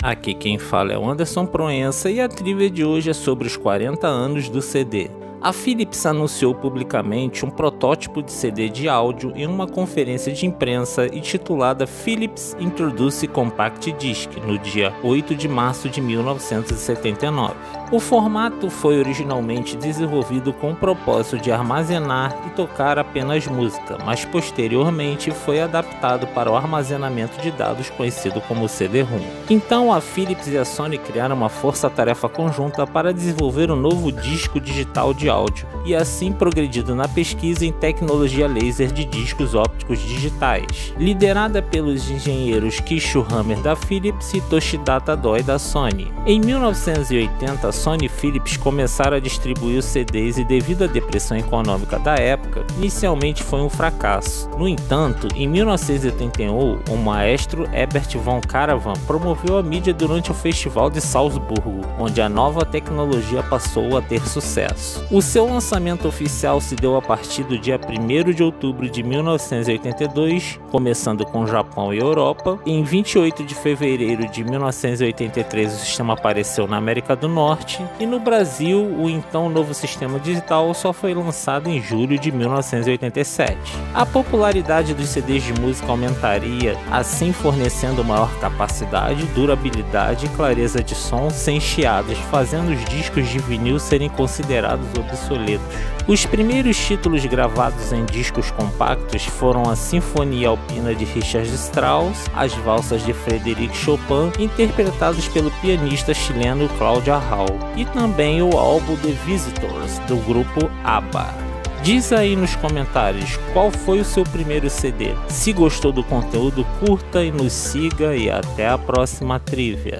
Aqui quem fala é o Anderson Proença e a trivia de hoje é sobre os 40 anos do CD. A Philips anunciou publicamente um protótipo de CD de áudio em uma conferência de imprensa intitulada Philips Introduce Compact Disc no dia 8 de março de 1979. O formato foi originalmente desenvolvido com o propósito de armazenar e tocar apenas música, mas posteriormente foi adaptado para o armazenamento de dados conhecido como CD-ROM. Então a Philips e a Sony criaram uma força-tarefa conjunta para desenvolver um novo disco digital de áudio e assim progredido na pesquisa em tecnologia laser de discos ópticos digitais, liderada pelos engenheiros Kisho Hammer da Philips e Toshidata Doi da Sony. Em 1980, Sony Philips começaram a distribuir os CDs e devido à depressão econômica da época, inicialmente foi um fracasso. No entanto, em 1981, o maestro Herbert von Karavan promoveu a mídia durante o Festival de Salzburgo, onde a nova tecnologia passou a ter sucesso. O seu lançamento oficial se deu a partir do dia 1 de outubro de 1982, começando com Japão e Europa. Em 28 de fevereiro de 1983, o sistema apareceu na América do Norte e no Brasil, o então novo sistema digital só foi lançado em julho de 1987. A popularidade dos CDs de música aumentaria, assim fornecendo maior capacidade, durabilidade e clareza de som sem chiados, fazendo os discos de vinil serem considerados obsoletos. Os primeiros títulos gravados em discos compactos foram a Sinfonia Alpina de Richard Strauss, as valsas de Frederic Chopin, interpretados pelo pianista chileno Cláudia Hall, e também o álbum The Visitors, do grupo ABBA. Diz aí nos comentários qual foi o seu primeiro CD. Se gostou do conteúdo, curta e nos siga e até a próxima trivia.